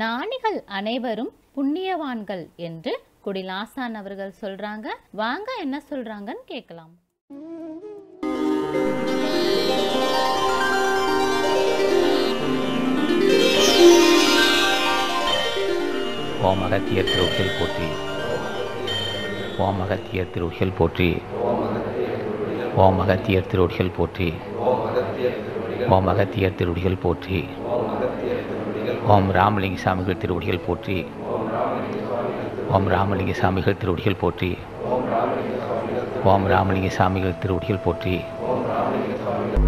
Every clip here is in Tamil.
ஞானிகள் அனைவரும் புண்ணியவான்கள் என்று குடிலாசான் அவர்கள் சொல்றாங்க. வாங்க என்ன சொல்றாங்கன்னு கேட்கலாம். ஓமகத்தியர் அகத்தியர் திருவுகள் போற்றி. ஓம் திருவுகள் போற்றி. ஓமகத்தியர் அகத்தியர் போற்றி. ஓமகத்தியர் அகத்தியர் திருவுடிகள் போற்றி. ஓம் ராமலிங்க சாமிகள் திருவடிகள் போற்றி. ஓம் ராமலிங்க சாமிகள் திருவடிகள் போற்றி. ஓம் ராமலிங்க சாமிகள் திருவடிகள் போற்றி.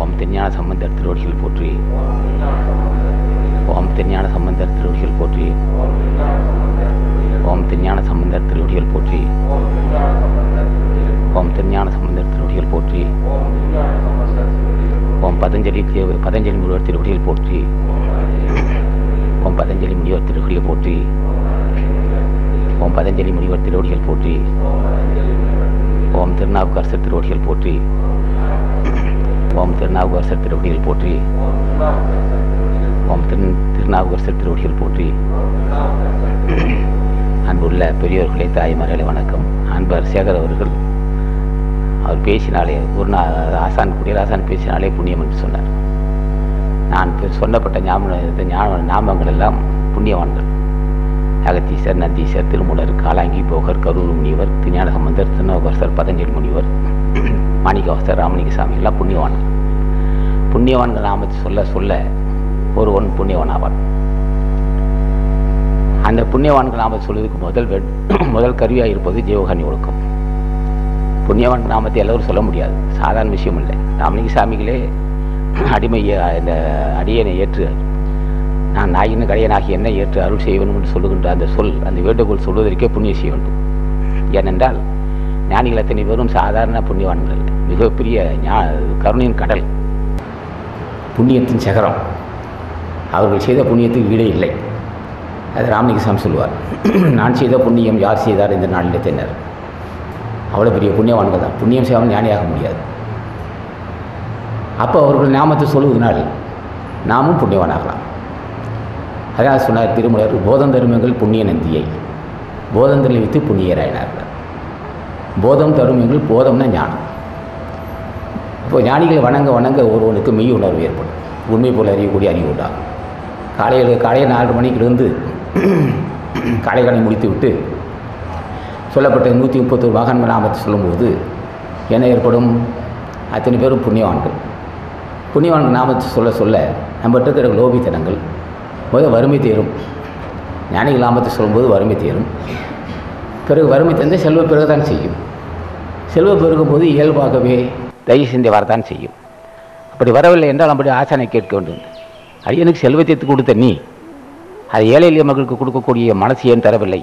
ஓம் திருஞான சம்பந்தர் திருவடிகள் போற்றி. ஓம் திருஞான சம்பந்தர் திருவடிகள் போற்றி. ஓம் திருஞான சம்பந்தர் திருவடிகள் போற்றி. ஓம் திருஞான சம்பந்தர் திருவடிகள் போற்றி. ஓம் பதஞ்சலி பதஞ்சலி முருகர் திருவடிகள் போற்றி. ஓம் பதஞ்சலி முனிவர் திருவடிகள் போற்றி ஓம் பதஞ்சலி முனிவர் திருவடிகள் போற்றி ஓம் திருநாவுக்கரசர் திருவடிகள் போற்றி ஓம் திருநாவுக்கரசர் திருவடிகள் போற்றி ஓம் திரு திருநாவுக்கரசர் திருவடிகள் போற்றி. அன்புள்ள பெரியோர்களே தாய்மார்களே வணக்கம். அன்பர் சேகர் அவர்கள் அவர் பேசினாலே ஒரு நாள் ஆசான் குடியரசான் பேசினாலே புண்ணியம் என்று சொன்னார். நான் சொல்லப்பட்ட ஞாபகம் ஞான ஞாபக ஞாபகங்கள் எல்லாம் புண்ணியவான்கள். அகத்தீசர் நந்தீசர் திருமூலர் காலாங்கி போகர் கரூர் முனிவர் திருஞான சம்பந்தர் திருநாவுக்கரசர் பதஞ்சலி முனிவர் மாணிக்கவாசர் ராமலிங்க சாமி எல்லாம் புண்ணியவான்கள். புண்ணியவான்கள் நாமத்தை சொல்ல சொல்ல ஒருவன் புண்ணியவன் ஆவான் அந்த புண்ணியவான்கள் நாமத்தை சொல்வதற்கு முதல் முதல் கருவியாக இருப்பது ஜீவகாணி ஒழுக்கம். புண்ணியவான் நாமத்தை எல்லோரும் சொல்ல முடியாது. சாதாரண விஷயம் இல்லை. ராமலிங்க சாமிகளே அடிமையை இந்த அடியனை ஏற்று நான் நாயின்னு கடையனாகி என்ன ஏற்று அருள் செய்ய வேண்டும் என்று சொல்லுகின்ற அந்த சொல் அந்த வேண்டுகோள் சொல்வதற்கே புண்ணியம் செய்ய வேண்டும். ஏனென்றால் ஞானிகள் அத்தனை பேரும் சாதாரண புண்ணியவான்கள் மிகப்பெரிய ஞா கருணையின் கடல். புண்ணியத்தின் சகரம். அவர்கள் செய்த புண்ணியத்துக்கு ஈடே இல்லை. அது ராமலிங்கசாமி சொல்லுவார். நான் செய்த புண்ணியம் யார் செய்தார் இந்த நாளில் தின்னர் அவ்வளோ பெரிய புண்ணியவான்கள் தான். புண்ணியம் செய்யாமல் ஞானியாக முடியாது. அப்போ அவர்கள் நாமத்தை சொல்லுவதனால் நாமும் புண்ணியவனாகலாம். அதான் சொன்னார் திருமலர் போதம் தருமங்கள் புண்ணிய நந்தியை. போதம் தெளிவித்து புண்ணியராயினார்கள். போதம் தருமங்கள் போதம்னா ஞானம். இப்போ ஞானிகளை வணங்க வணங்க ஒருவனுக்கு மெய் உணர்வு ஏற்படும். உண்மை போல் அறியக்கூடிய அறிவு உண்டாகும். காலையில் காலையில் நாலு மணிக்கு காலை கடை முடித்து விட்டு சொல்லப்பட்ட நூற்றி முப்பத்தொரு வாகன நாமத்தை சொல்லும்போது என்ன ஏற்படும்? அத்தனை பேரும் புண்ணியவான்கள். புண்ணியவான் நாமத்தை சொல்ல சொல்ல நம்மகிட்ட இருக்கிற லோபித்தனங்கள் முதல் வறுமை தீரும். ஞானிகள் நாமத்தை சொல்லும்போது வறுமை தீரும். பிறகு வறுமை தந்து செல்வ பிறகுதான் செய்யும். செல்வ பெருகும் போது இயல்பாகவே தயவு செஞ்சு வரத்தான் செய்யும். அப்படி வரவில்லை என்றால் அப்படி ஆசானை கேட்க வேண்டும். அரியனுக்கு செல்வத்தை கொடுத்த நீ அது ஏழை எளிய மக்களுக்கு கொடுக்கக்கூடிய மனசு ஏன் தரவில்லை?